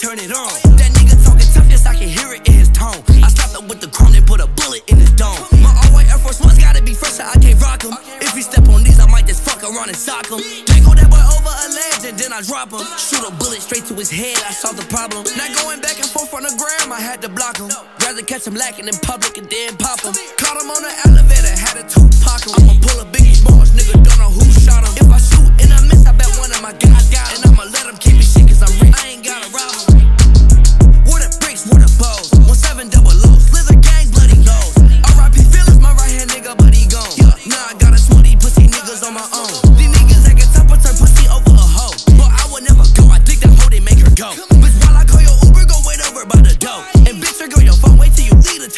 turn it on. That nigga talking toughness, I can hear it in his tone. I slapped him with the chrome and put a bullet in his dome. My all white Air Force Ones gotta be fresh, so I can't rock him. If he step on these, I might just fuck around and sock him. Dangle that boy over a ledge and then I drop him. Shoot a bullet straight to his head, I solved the problem. Not going back and forth on the gram, I had to block him. Rather catch him lacking in public and then pop him. Caught him on the elevator, had a two pocket.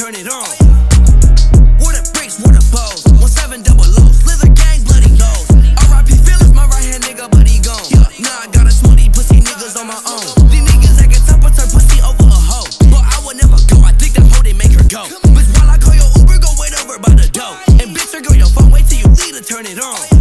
Turn it on. Where the bricks, where the bows? One seven double lows, slither gang, bloody nose. R.I.P. Phyllis, my right hand nigga, but he gone. Nah, I got a smoothie pussy niggas on my own. These niggas that get top and turn pussy over a hoe. But I would never go, I think that hoe they make her go. Bitch, while I call your Uber, go wait over by the door. And bitch, girl, your phone, wait till you leave to turn it on.